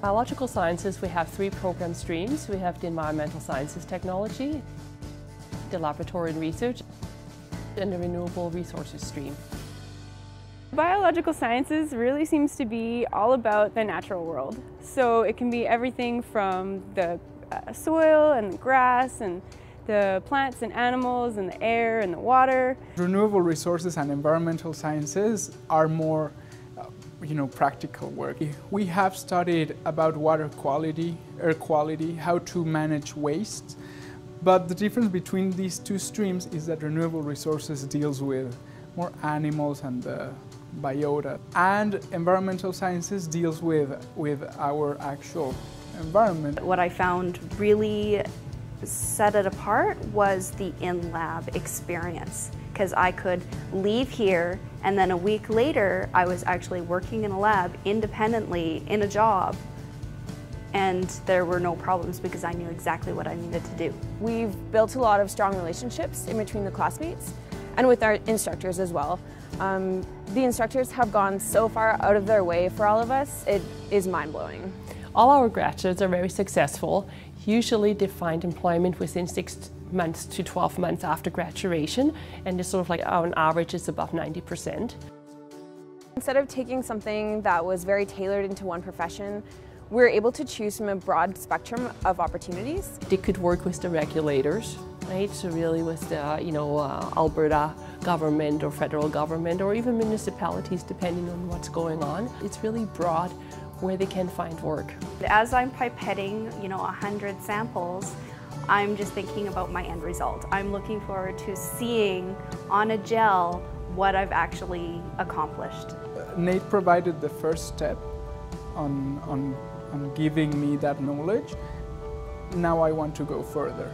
biological sciences, we have three program streams. We have the environmental sciences technology, the laboratory and research, and the renewable resources stream. Biological sciences really seems to be all about the natural world. So it can be everything from the uh, soil and the grass and the plants and animals and the air and the water. Renewable resources and environmental sciences are more you know, practical work. We have studied about water quality, air quality, how to manage waste, but the difference between these two streams is that renewable resources deals with more animals and the biota, and environmental sciences deals with, with our actual environment. What I found really set it apart was the in-lab experience because I could leave here and then a week later I was actually working in a lab independently in a job and there were no problems because I knew exactly what I needed to do. We've built a lot of strong relationships in between the classmates and with our instructors as well. Um, the instructors have gone so far out of their way for all of us, it is mind-blowing. All our graduates are very successful. Usually they find employment within six months to 12 months after graduation, and it's sort of like on average it's above 90%. Instead of taking something that was very tailored into one profession, we are able to choose from a broad spectrum of opportunities. They could work with the regulators, right? So really with the, you know, uh, Alberta government or federal government or even municipalities depending on what's going on. It's really broad where they can find work. As I'm pipetting, you know, 100 samples, I'm just thinking about my end result. I'm looking forward to seeing on a gel what I've actually accomplished. NAIT provided the first step on, on, on giving me that knowledge. Now I want to go further.